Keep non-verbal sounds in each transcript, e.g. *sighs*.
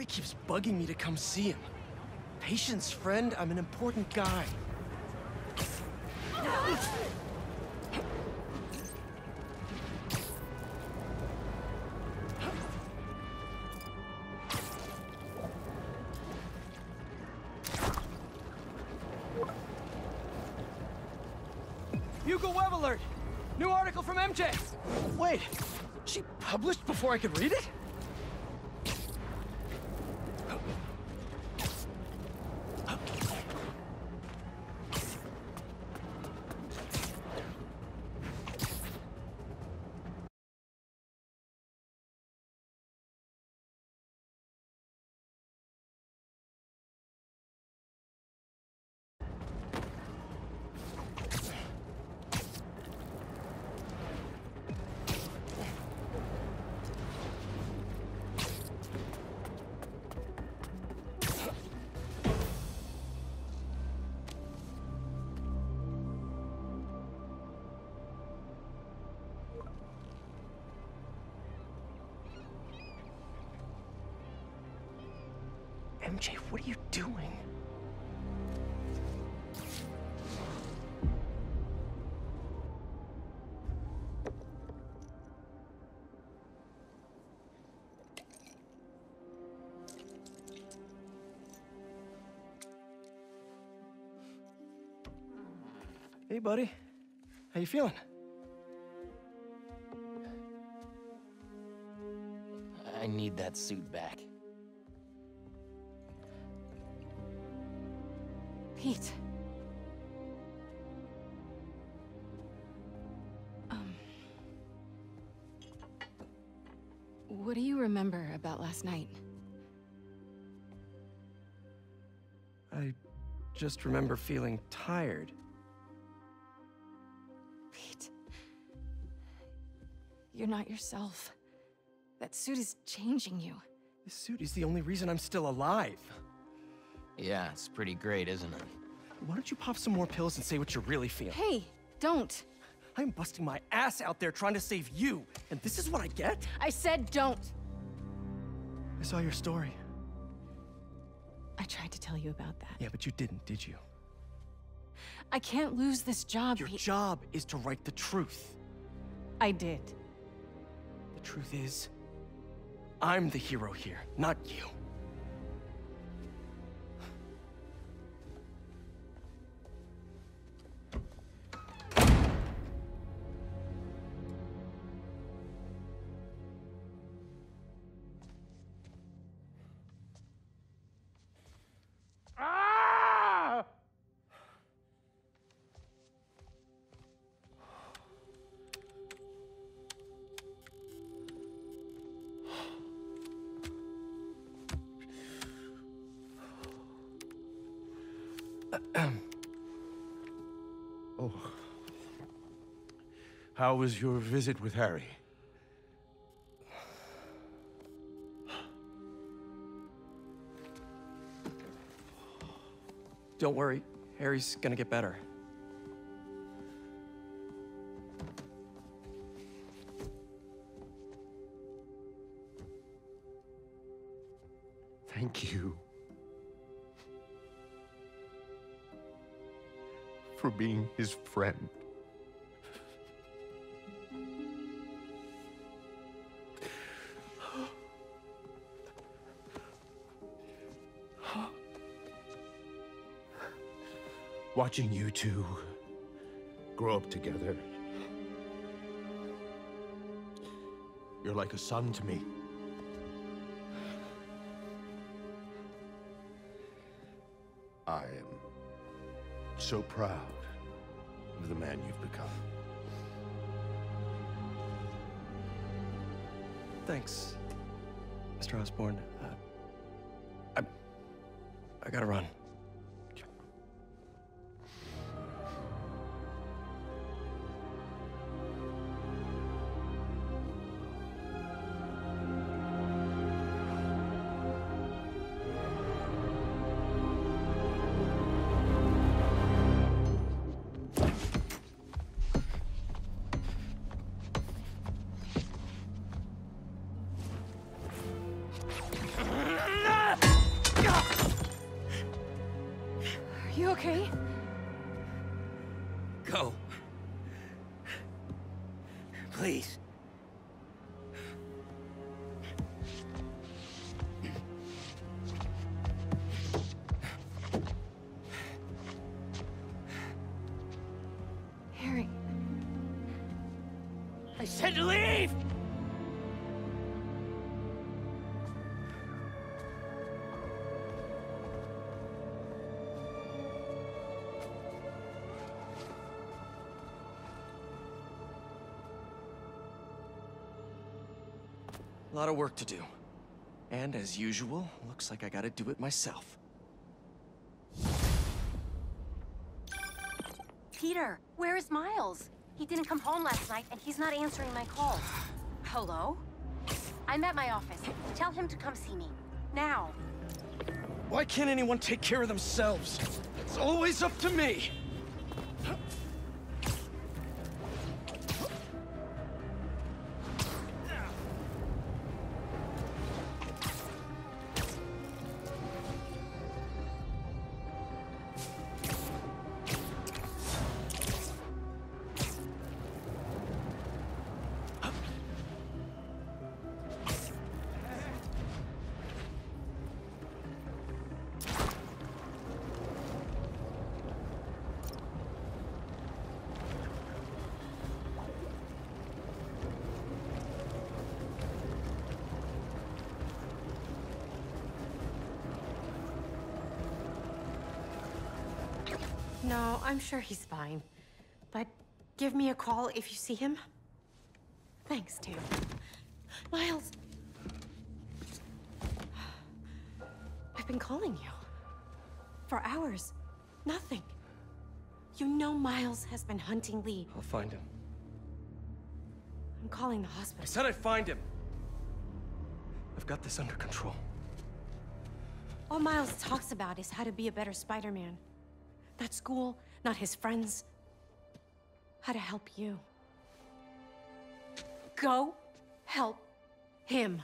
Harry keeps bugging me to come see him. Patience, friend. I'm an important guy. Hugo Web alert! New article from MJ! Wait, she published before I could read it? Hey, buddy. How you feeling? I need that suit back. Pete. Um. What do you remember about last night? I just remember feeling tired. You're not yourself. That suit is changing you. This suit is the only reason I'm still alive. Yeah, it's pretty great, isn't it? Why don't you pop some more pills and say what you really feel? Hey, don't. I'm busting my ass out there trying to save you, and this is what I get? I said don't. I saw your story. I tried to tell you about that. Yeah, but you didn't, did you? I can't lose this job, Your Pete. job is to write the truth. I did. The truth is, I'm the hero here, not you. How was your visit with Harry? Don't worry, Harry's gonna get better. Thank you. For being his friend. Watching you two grow up together. You're like a son to me. I am so proud of the man you've become. Thanks, Mr. Osborn. Uh, I, I gotta run. A lot of work to do. And as usual, looks like I gotta do it myself. Peter, where is Miles? He didn't come home last night, and he's not answering my calls. *sighs* Hello? I'm at my office. Tell him to come see me. Now. Why can't anyone take care of themselves? It's always up to me! Sure he's fine. But give me a call if you see him. Thanks, Tam. Miles! I've been calling you. For hours. Nothing. You know Miles has been hunting Li. I'll find him. I'm calling the hospital. I said I'd find him! I've got this under control. All Miles talks about is how to be a better Spider-Man. That school, not his friends. How to help you. Go help him.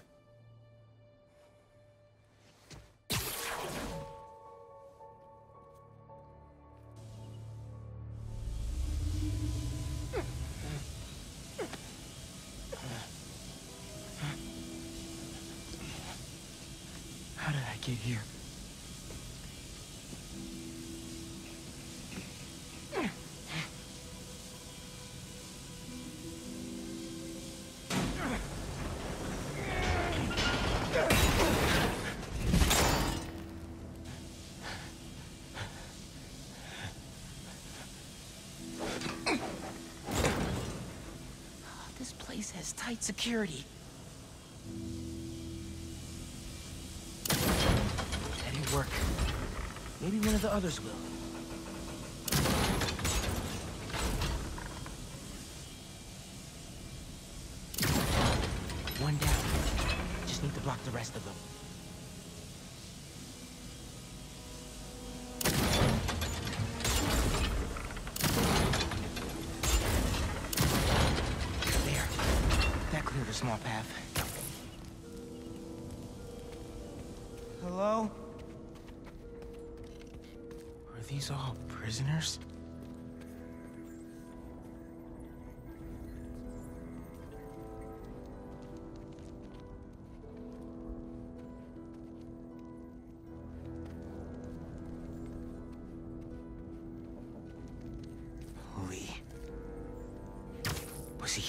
Tight security. That didn't work. Maybe one of the others will.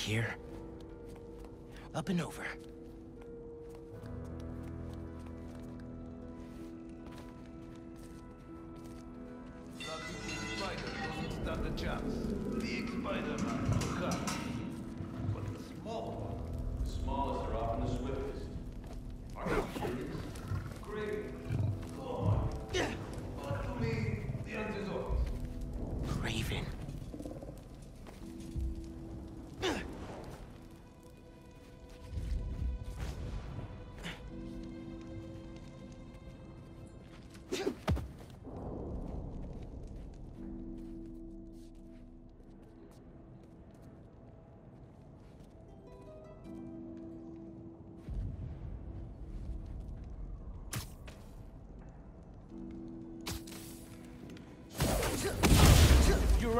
Here? Up and over. Spider doesn't stand a chance. Big Spider-Man will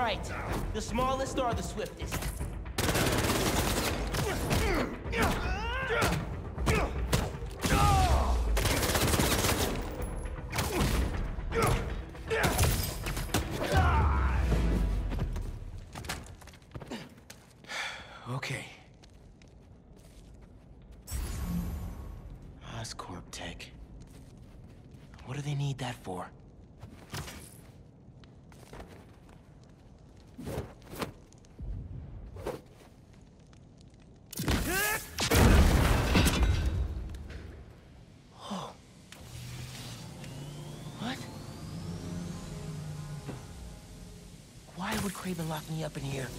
right. The smallest are the swiftest. Why would Kraven lock me up in here?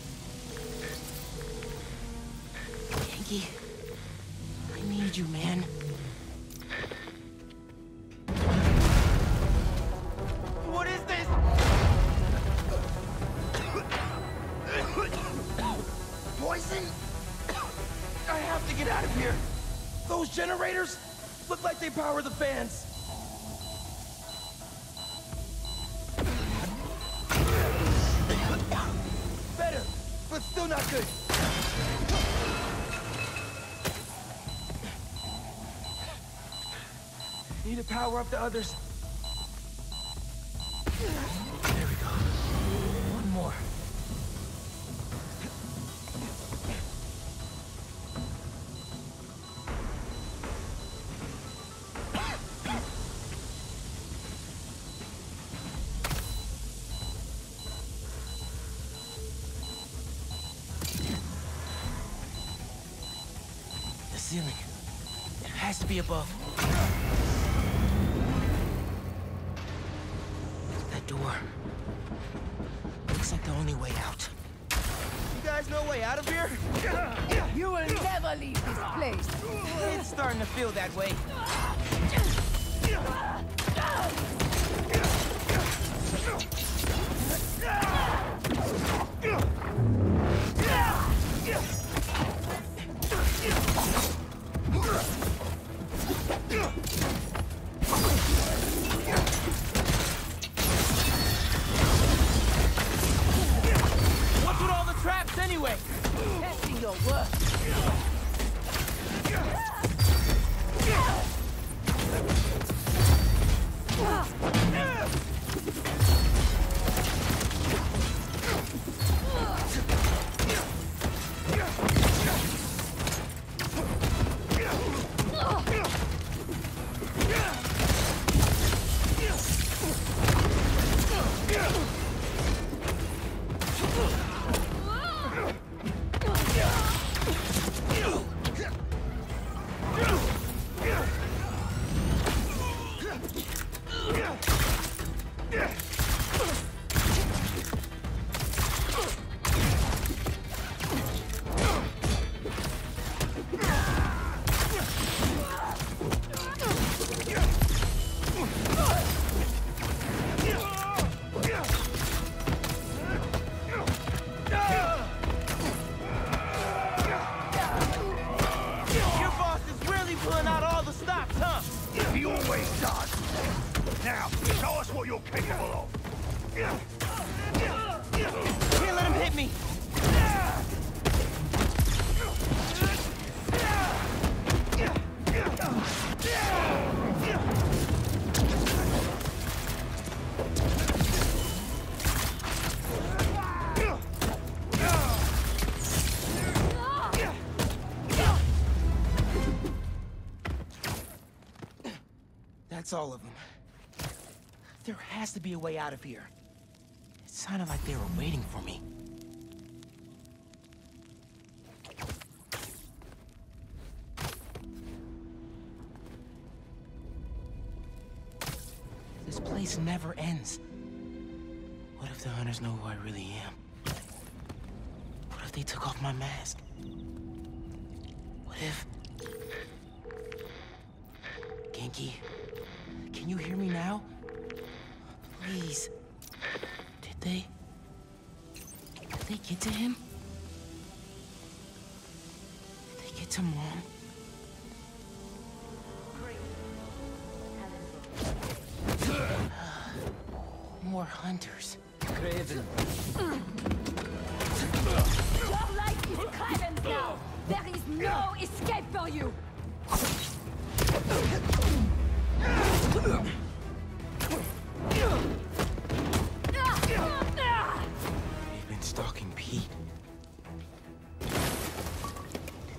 Ganke, I need you, man. What is this? Poison? I have to get out of here. Those generators look like they power the fans. Power up the others. There we go. One more. The ceiling. It has to be above. That's all of them. There has to be a way out of here. It sounded like they were waiting for me. This place never ends. What if the hunters know who I really am? What if they took off my mask? What if... Ganke, can you hear me now? Please. Did they... Did they get to him? Did they get to Mom? *sighs* More hunters. Kraven. Your life is Kraven's now. There is no escape. for you! They've been stalking Pete. Did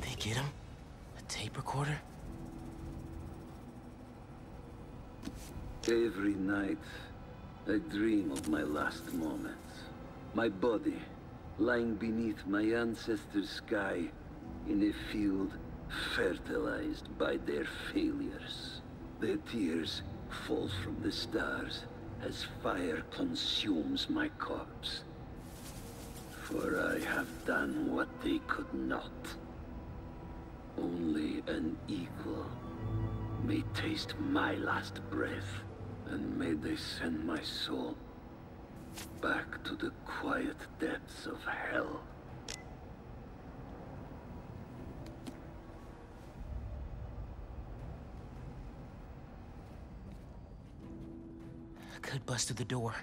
they get him? A tape recorder? Every night, I dream of my last moments. My body lying beneath my ancestors' sky in a field fertilized by their failures. Their tears fall from the stars as fire consumes my corpse. For I have done what they could not. Only an equal may taste my last breath, and may they send my soul back to the quiet depths of hell. Could bust through the door.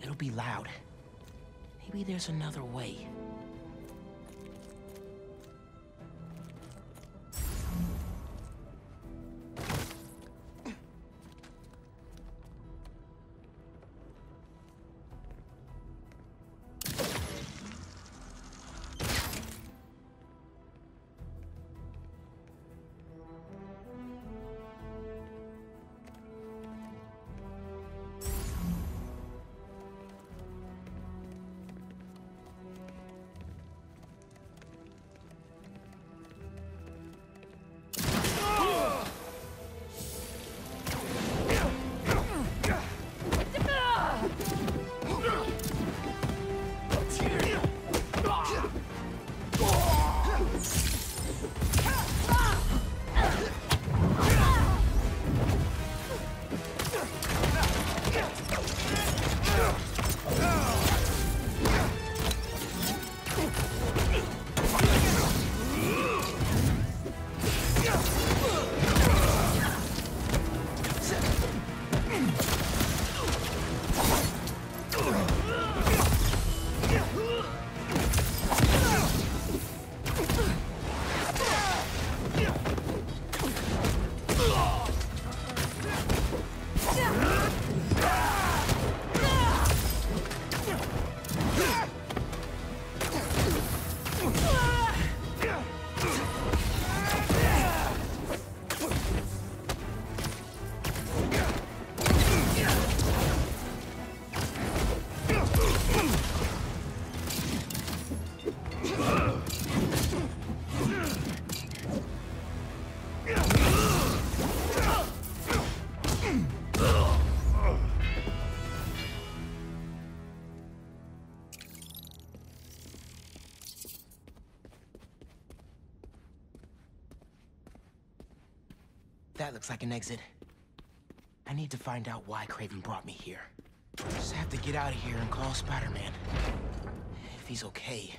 It'll be loud. Maybe there's another way. That looks like an exit. I need to find out why Kraven brought me here. Just have to get out of here and call Spider-Man. If he's okay.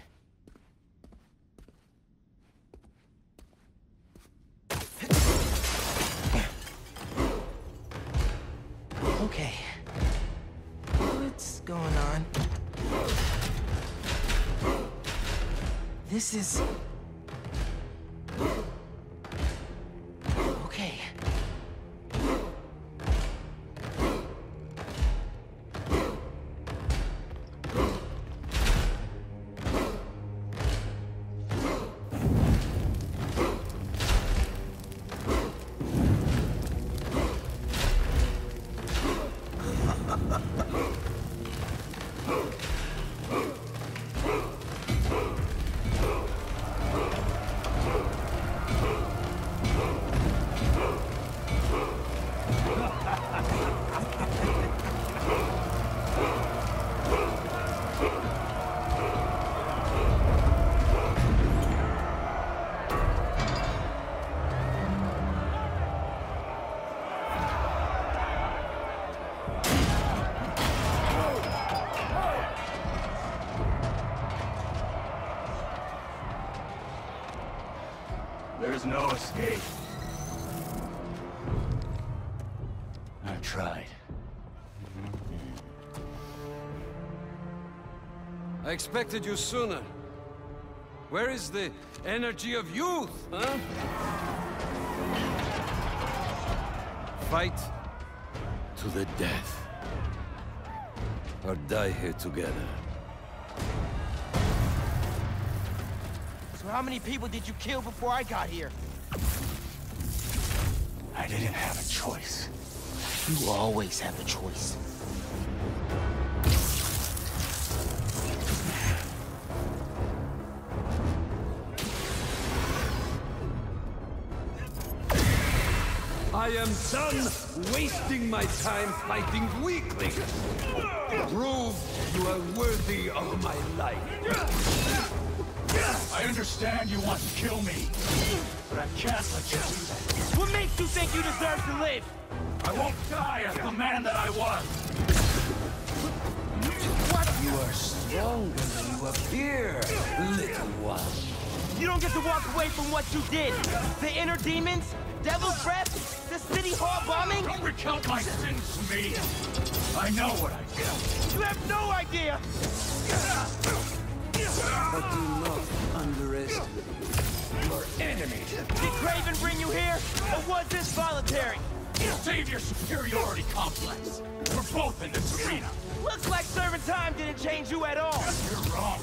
Okay. What's going on? This is... expected you sooner. Where is the energy of youth, huh? Fight to the death. Or die here together. So how many people did you kill before I got here? I didn't have a choice. You always have a choice. I am done wasting my time fighting weaklings. Prove you are worthy of my life. I understand you want to kill me, but I can't let you do that. What makes you think you deserve to live? I won't die as the man that I was. What? You are stronger than you appear, little one. You don't get to walk away from what you did. The inner demons, devil's breath, the city hall bombing. Don't recount my sins to me. I know what I did. You have no idea. But do not underestimate your enemy. Did Kraven bring you here, or was this voluntary? Save your superiority complex. We're both in this arena. Looks like serving time didn't change you at all. You're wrong.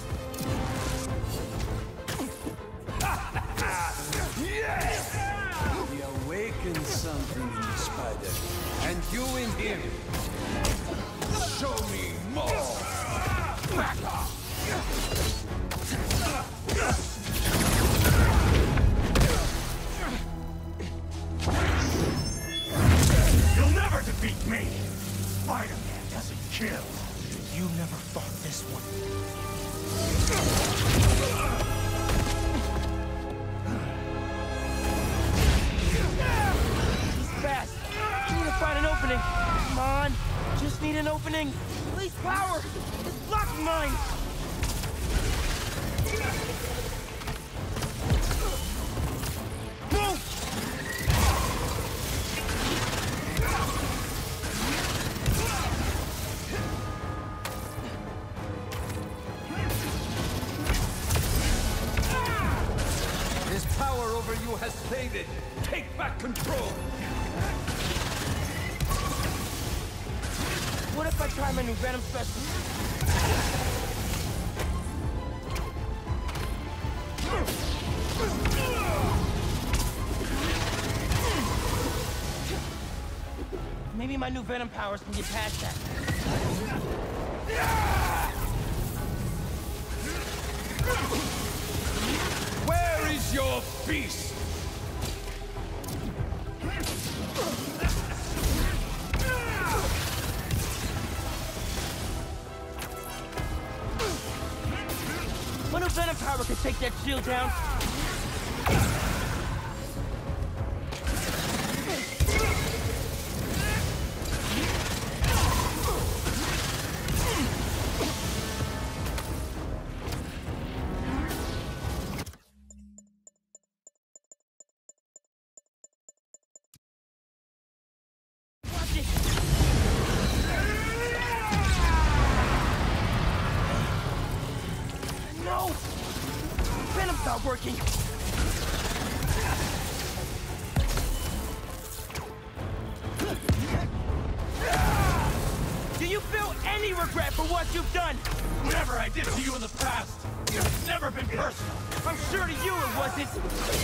*laughs* Yes! Something in the spider, and you in him. Show me more! Back off! You'll never defeat me. Spider-Man doesn't kill. You never thought this one. Just need an opening. Release power. It's blocking mine. My new Venom powers can get past that. Where is your beast? My new Venom power can take that shield down. Feel any regret for what you've done? Whatever I did to you in the past, it's never been personal. I'm sure to you it wasn't.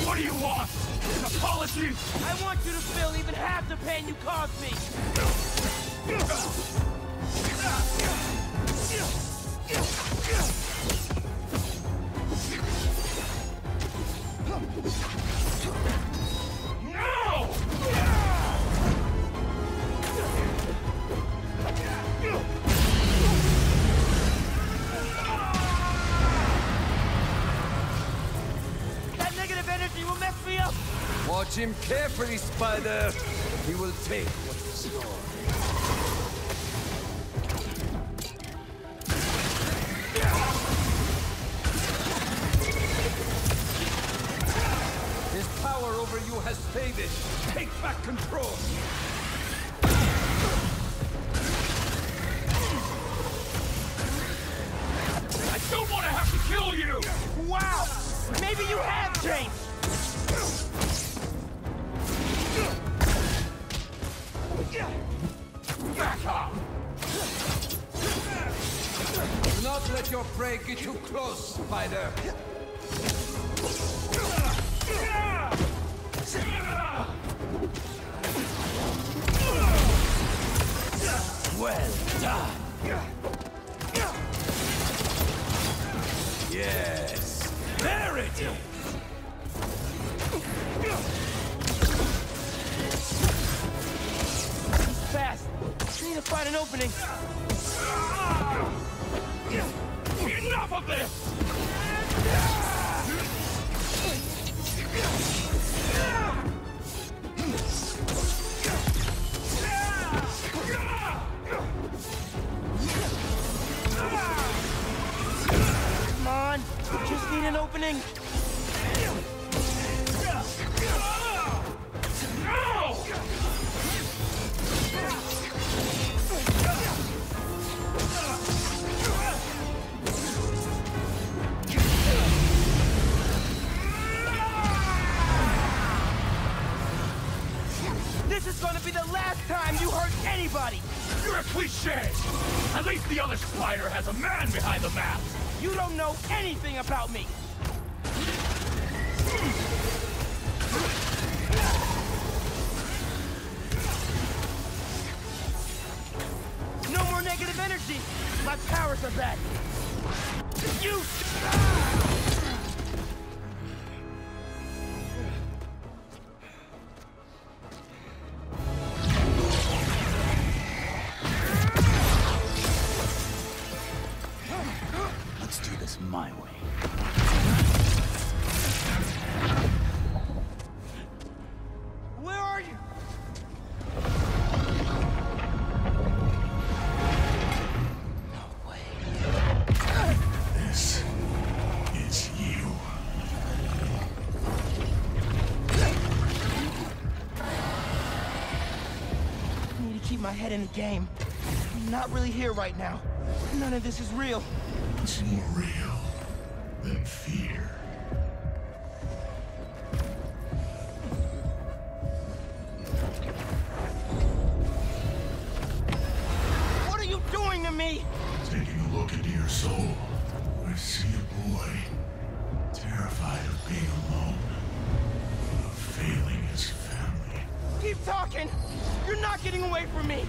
What do you want? An apology? I want you to feel even half the pain you caused me. Watch him carefully, Spider. He will take what is yours. His power over you has faded. Take back control. My head in the game. I'm not really here right now. None of this is real. It's more real than fear. What are you doing to me? Taking a look into your soul, I see a boy terrified of being alone, of failing his family. Keep talking! You're not getting away from me!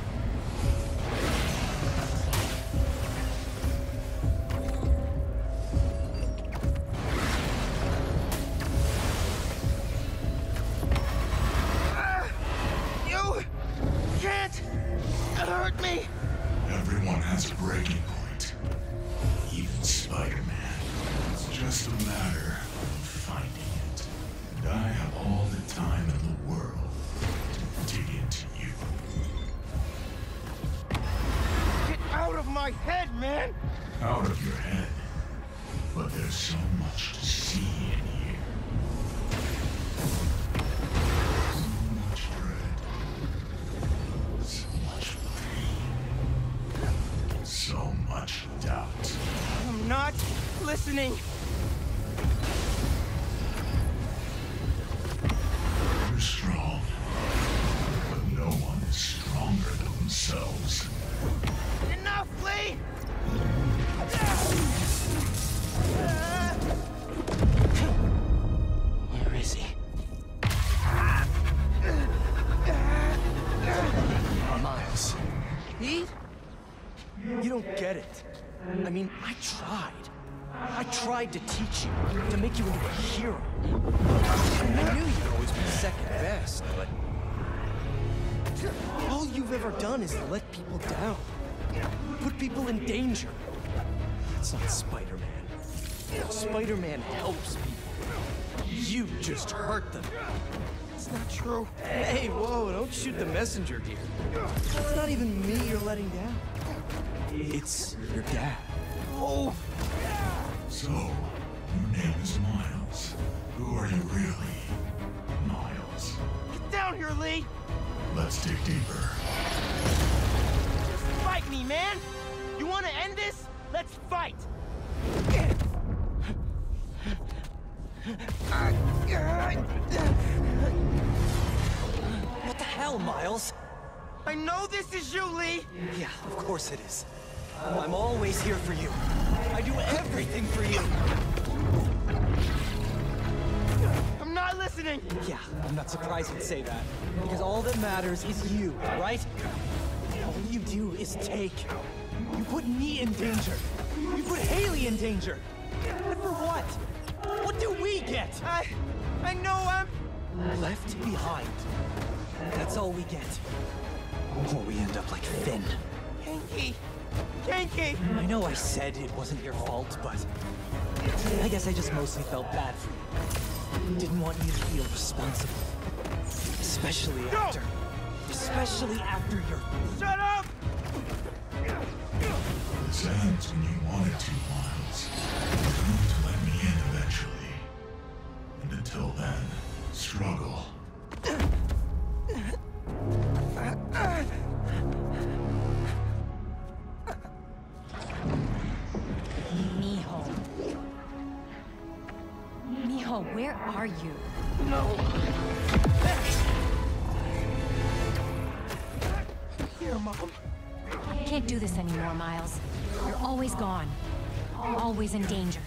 Done is let people down. Put people in danger. That's not Spider-Man. Spider-Man helps people. You just hurt them. It's not true. Hey, whoa, don't shoot the messenger here. It's not even me you're letting down. It's your dad. Oh! So, your name is Miles. Who are you really? Miles. Get down here, Li! Let's dig deeper. Just fight me, man! You wanna end this? Let's fight! What the hell, Miles? I know this is you, Li! Yeah, of course it is. I'm always here for you. I I do everything for you. I'm not listening! Yeah, I'm not surprised you'd say that. Because all that matters is you, right? All you do is take. You put me in danger. You put Hailey in danger. And for what? What do we get? I... I know I'm... Left behind. That's all we get. Or we end up like Phin. Ganke! Ganke! I know I said it wasn't your fault, but... I guess I just mostly felt bad for you. Didn't want you to feel responsible. Especially No! after... Especially after your... Shut up! This ends when you wanted to, Miles. You're going to let me in eventually. And until then, struggle. Mijo. Mijo, where are you? No. Here, Mom. I can't do this anymore, Miles. You're always gone. Always in danger.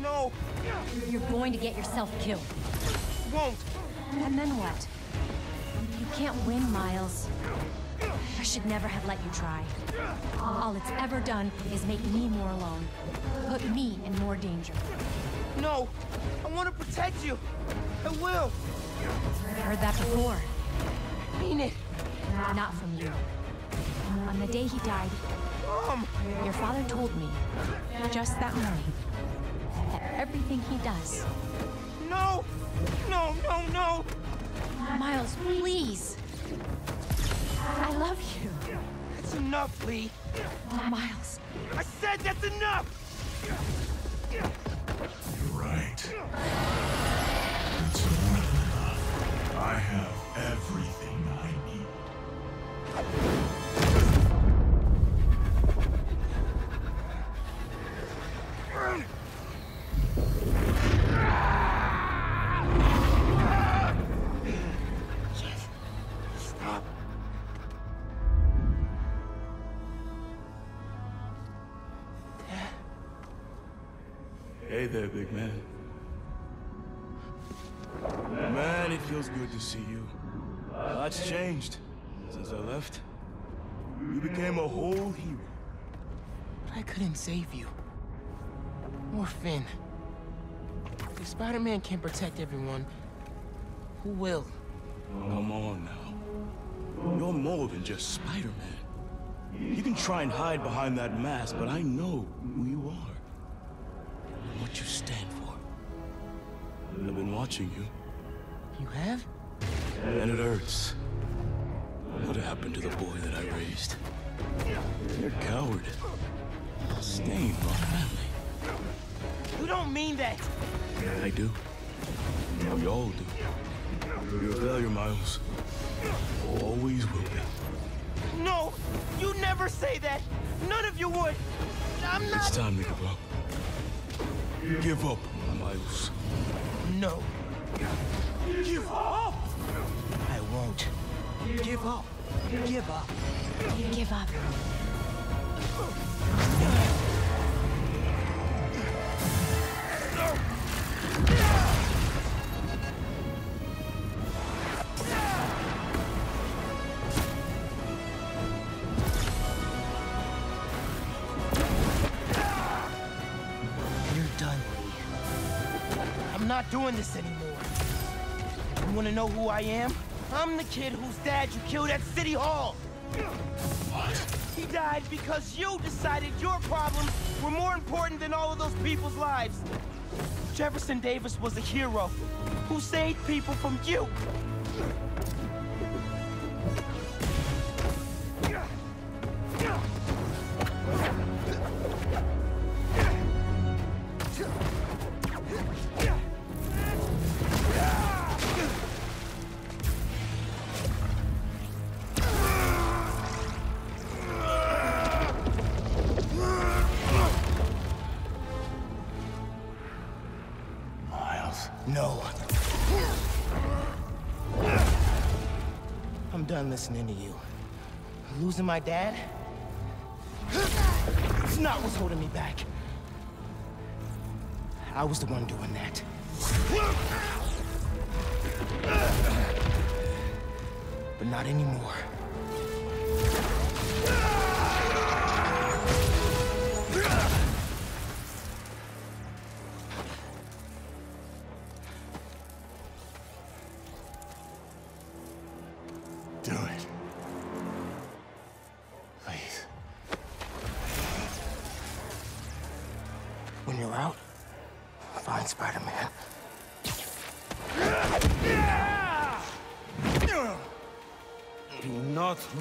No. You're going to get yourself killed. Won't. And then what? You can't win, Miles. I should never have let you try. All it's ever done is make me more alone. Put me in more danger. No. I want to protect you. I will. I've heard that before. I mean it. Not from you. On the day he died, Mom. your father told me, just that morning, that everything he does... No. No, no, no. Miles, please! I love you. That's enough, Li. Miles, I said that's enough! You're right. It's more than enough. I have everything couldn't save you. Or Phin. If Spider-Man can't protect everyone, who will? Come on now. You're more than just Spider-Man. You can try and hide behind that mask, but I know who you are. And what you stand for. I've been watching you, You have? and it hurts. What happened to the boy that I raised? You're a coward. Stained my family. You don't mean that. I do. We all do. You're a failure, Miles. Always will be. No. You never say that. None of you would. I'm not- It's time to give up. Give up, Miles. No. Give up! I won't. Give up! Give up! give up. Not doing this anymore. You wanna know who I am? I'm the kid whose dad you killed at City Hall. What? He died because you decided your problems were more important than all of those people's lives. Jefferson Davis was a hero who saved people from you. I'm done listening to you. Losing my dad? It's not what's holding me back. I was the one doing that. But not anymore.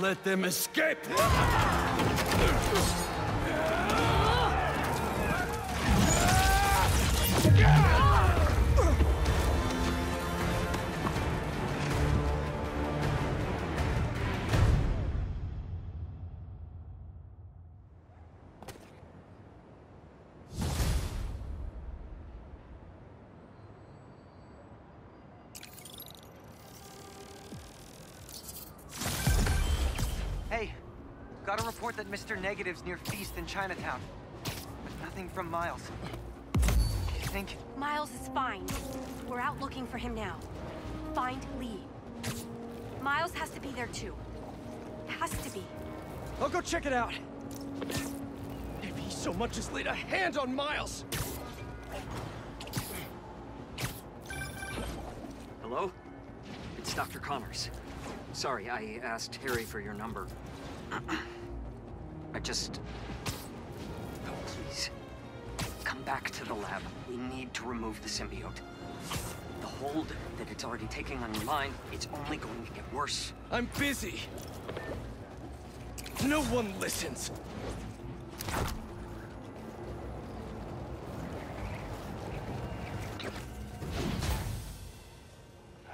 Let them escape! That Mr. Negative's near Feast in Chinatown. But nothing from Miles. You think? Miles is fine. We're out looking for him now. Find Li. Miles has to be there too. Has to be. I'll go check it out. If he so much as laid a hand on Miles. Hello? It's Dr. Connors. Sorry, I asked Harry for your number. I just... Oh, please. Come back to the lab. We need to remove the symbiote. The hold that it's already taking on your mind, it's only going to get worse. I'm busy. No one listens.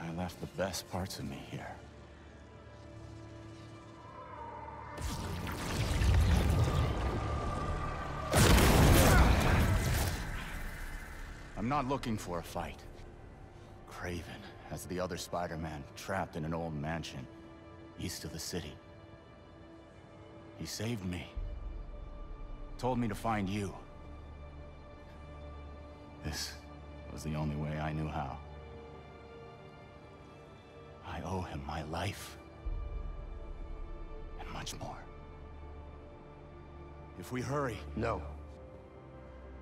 I left the best parts of me here. Not looking for a fight. Kraven has the other Spider-Man trapped in an old mansion east of the city. He saved me. Told me to find you. This was the only way I knew how. I owe him my life. And much more. If we hurry... No.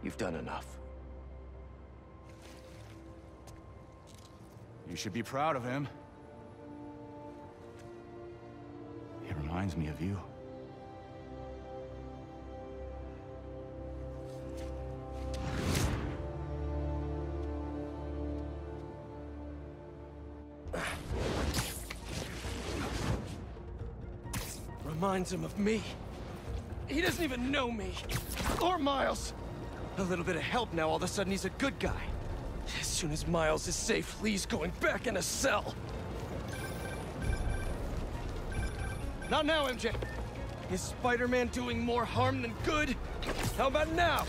You've done enough. You should be proud of him. He reminds me of you. Reminds him of me. He doesn't even know me. Or Miles. A little bit of help now, all of a sudden he's a good guy. As soon as Miles is safe, Li's going back in a cell. Not now, MJ. Is Spider-Man doing more harm than good? How about now?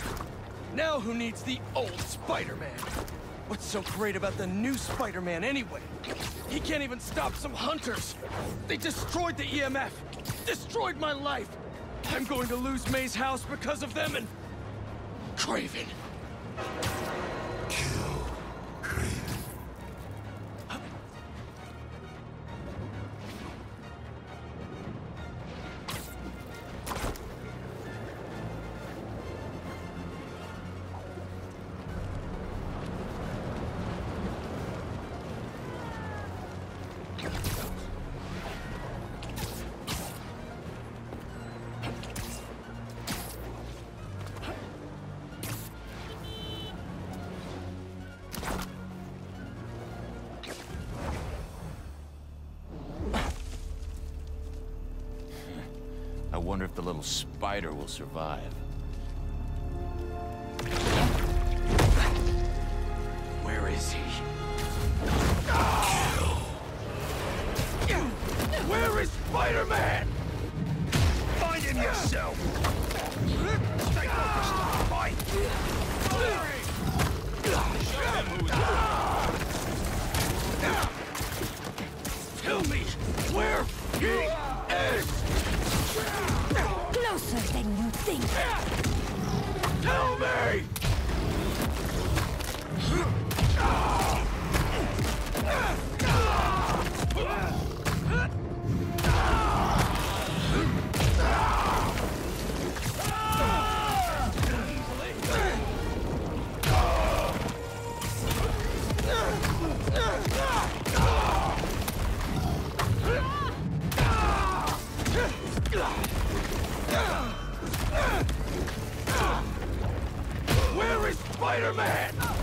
Now who needs the old Spider-Man? What's so great about the new Spider-Man anyway? He can't even stop some hunters. They destroyed the EMF. Destroyed my life. I'm going to lose May's house because of them and... Kraven. The little spider will survive. Where is Spider-Man?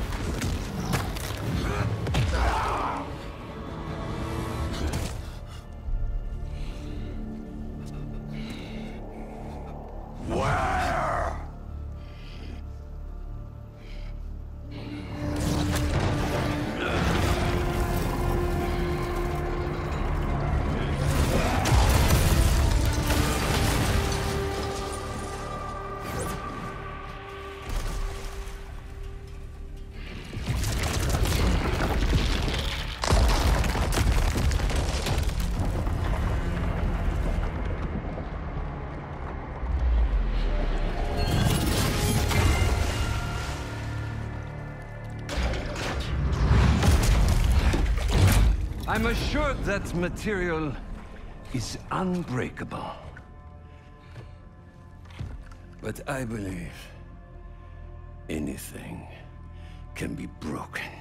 I'm assured that material is unbreakable. But I believe anything can be broken.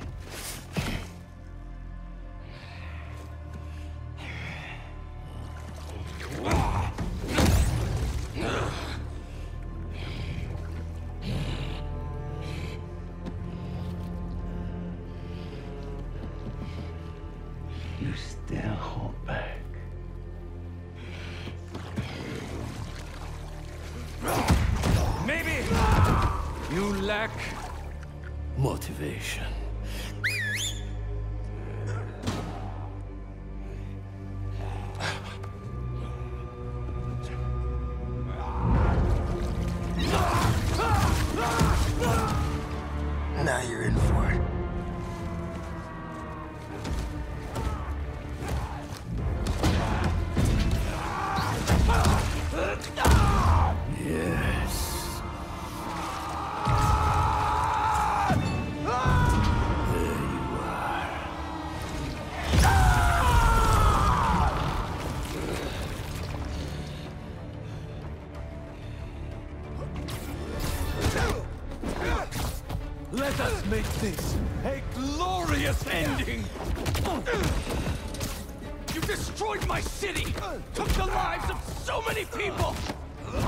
My city! Took the lives of so many people!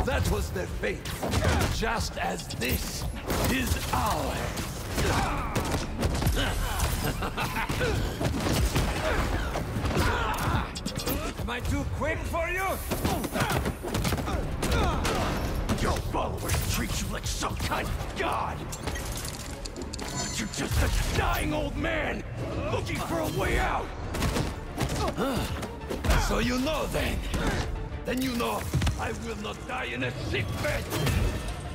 That was their fate, just as this is ours. Am I too quick for you? Your followers treat you like some kind of god! But you're just a dying old man, looking for a way out! So you know then? Then you know I will not die in a sick bed!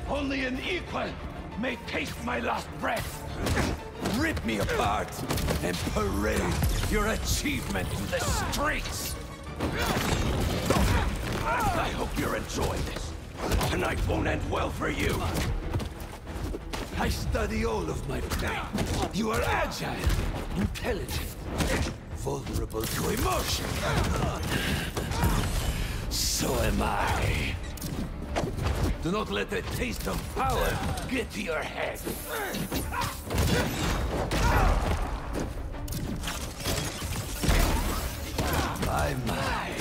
Only an equal may taste my last breath! Rip me apart and parade your achievement to the streets! I hope you're enjoying this. Tonight won't end well for you. I study all of my prey. You are agile, intelligent, vulnerable to emotion. So am I. Do not let the taste of power get to your head. My, my.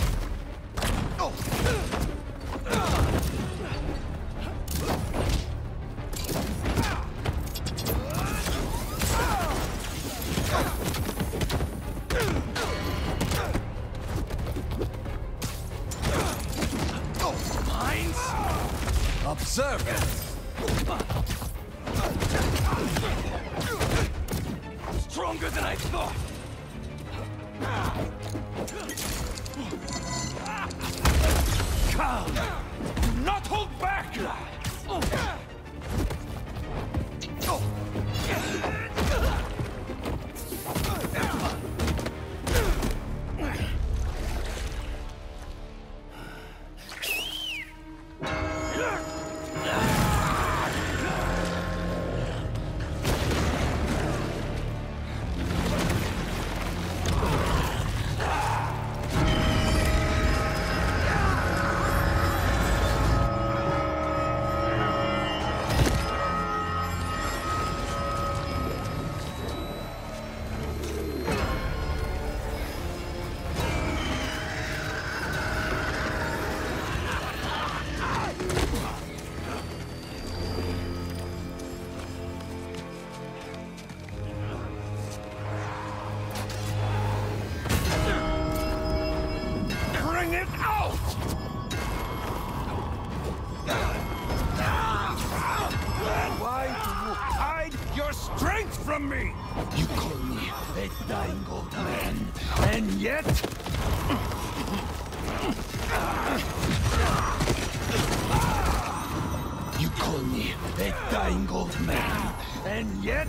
And yet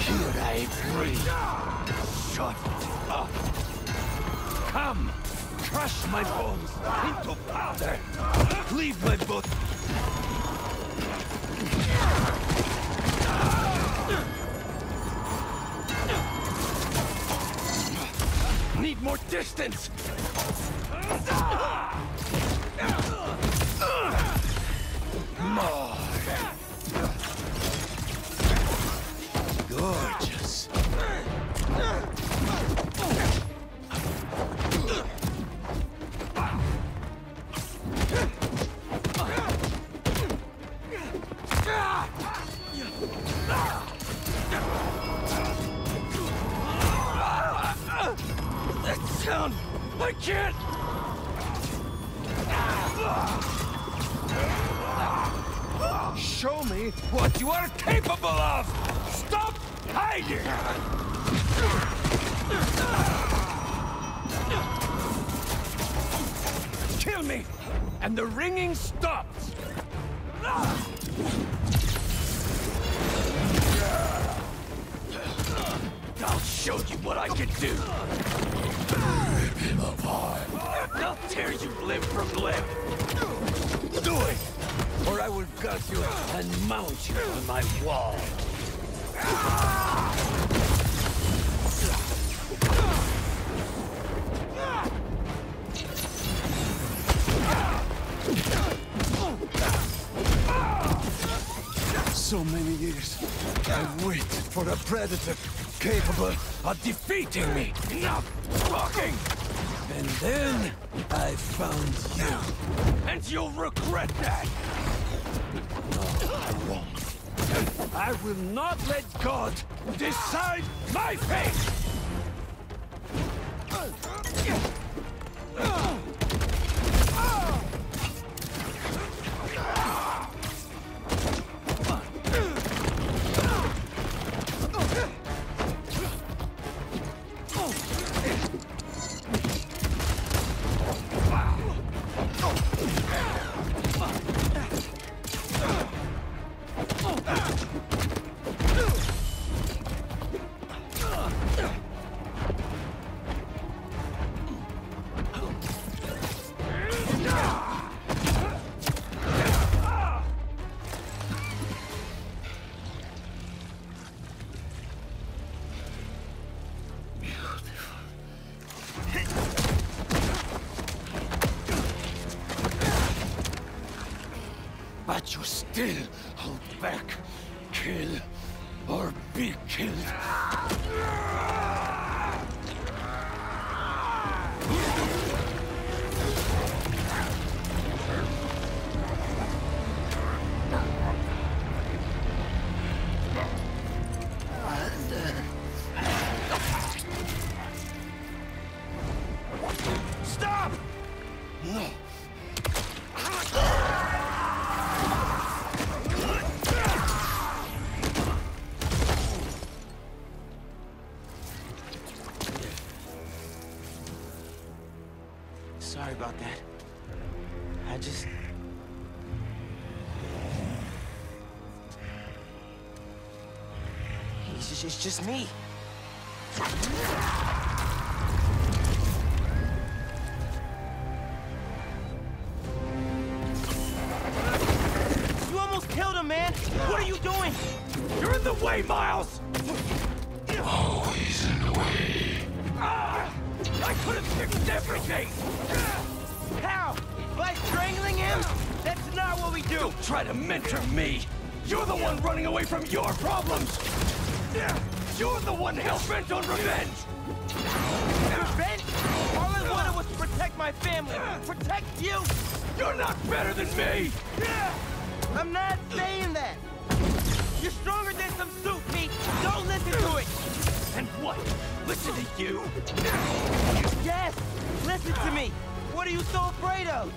here I breathe. Shut up. Come, crush my bones into powder. Leave my boat. need more distance! Predator capable of defeating me. Enough talking! And then I found you. And you'll regret that! No, I won't. I will not let God decide my fate! It's just, it's just me. You almost killed him, man! What are you doing? You're in the way, Miles! Always in the way. Ah! I could have fixed everything! How? By strangling him? That's not what we do! Don't try to mentor me! You're the one running away from your problems! You're the one hell-bent on revenge! Revenge? All I wanted was to protect my family. Protect you! You're not better than me! Yeah! I'm not saying that! You're stronger than some suit, Pete! Don't listen to it! And what? Listen to you? Yes! Listen to me! What are you so afraid of?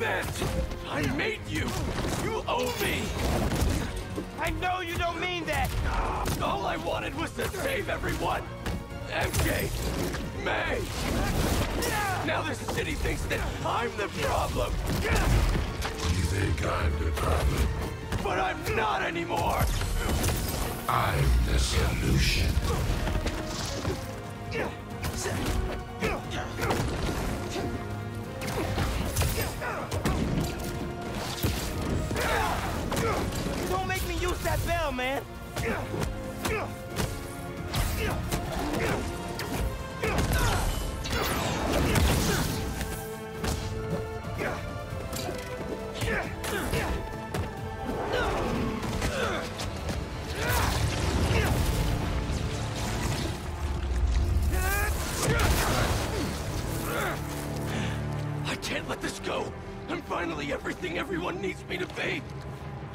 Are you doing this? I made you. You owe me. I know you don't mean that. All I wanted was to save everyone. MJ, May. Now the city thinks that I'm the problem. You think I'm the problem? But I'm not anymore. I'm the solution. Man. I can't let this go. I'm finally everything everyone needs me to be.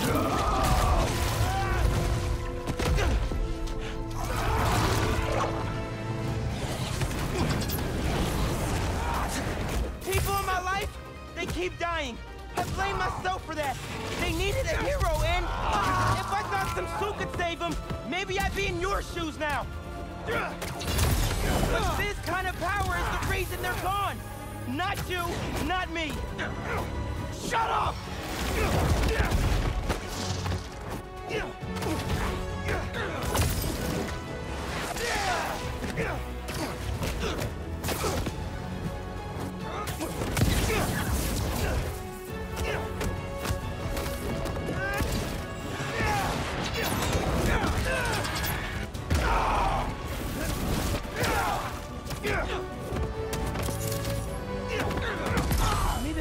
People in my life, they keep dying. I blame myself for that. They needed a hero, and if I thought some suit could save them, maybe I'd be in your shoes now. This kind of power is the reason they're gone. Not you, not me. Shut up! Maybe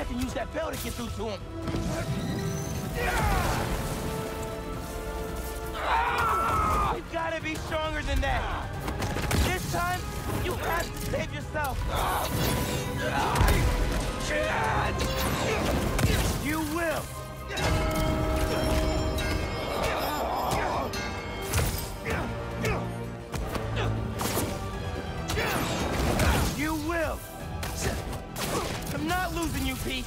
I can use that bell to get through to him. You've got to be stronger than that. This time, you have to save yourself. You will. You will. I'm not losing you, Pete.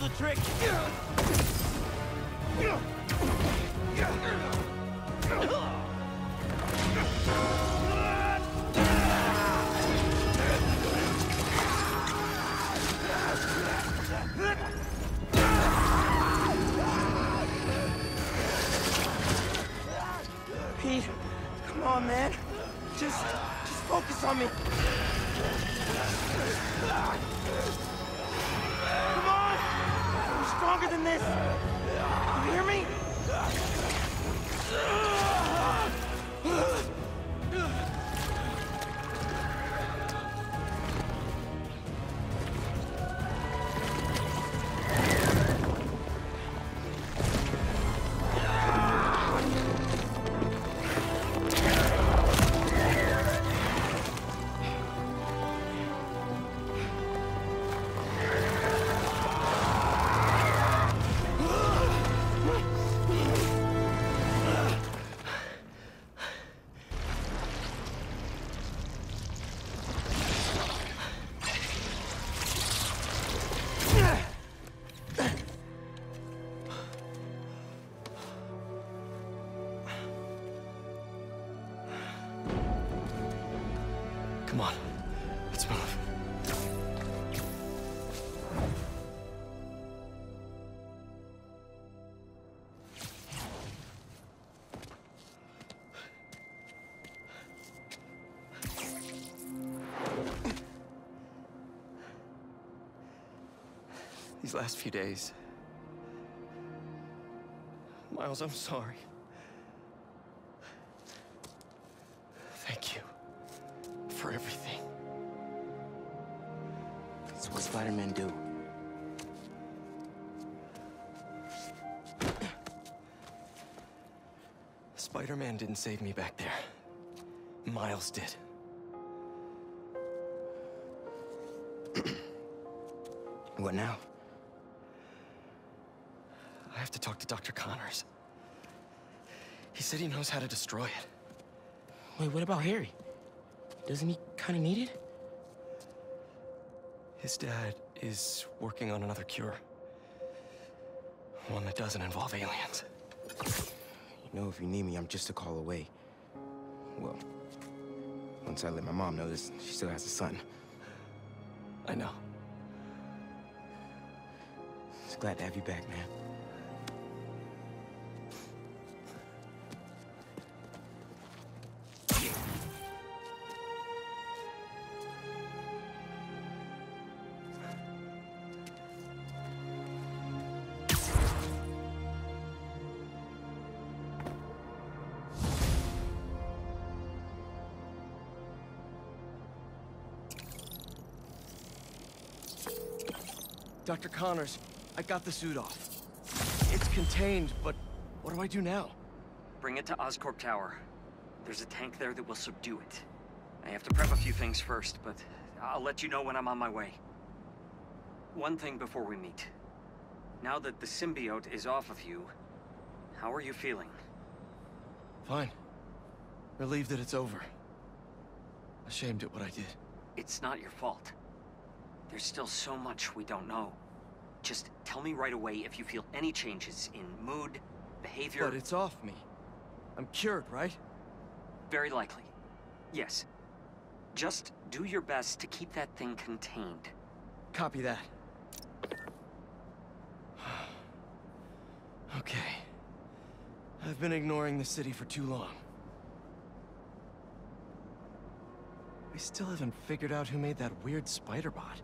The trick. Pete, come on, man. Just, just focus on me. These last few days. Miles, I'm sorry. Thank you for everything. It's what Spider-Man do. Spider-Man didn't save me back there. Miles did. What now? I have to talk to Dr. Connors. He said he knows how to destroy it. Wait, what about Harry? Doesn't he kind of need it? His dad is working on another cure. One that doesn't involve aliens. You know, if you need me, I'm just a call away. Well, once I let my mom know this, she still has a son. I know. Just glad to have you back, man. Dr. Connors, I got the suit off. It's contained, but what do I do now? Bring it to Oscorp Tower. There's a tank there that will subdue it. I have to prep a few things first, but I'll let you know when I'm on my way. One thing before we meet. Now that the symbiote is off of you, how are you feeling? Fine. Relieved that it's over. Ashamed at what I did. It's not your fault. There's still so much we don't know. Just tell me right away if you feel any changes in mood, behavior... But it's off me. I'm cured, right? Very likely. Yes. Just do your best to keep that thing contained. Copy that. *sighs* okay. I've been ignoring the city for too long. We still haven't figured out who made that weird spider bot.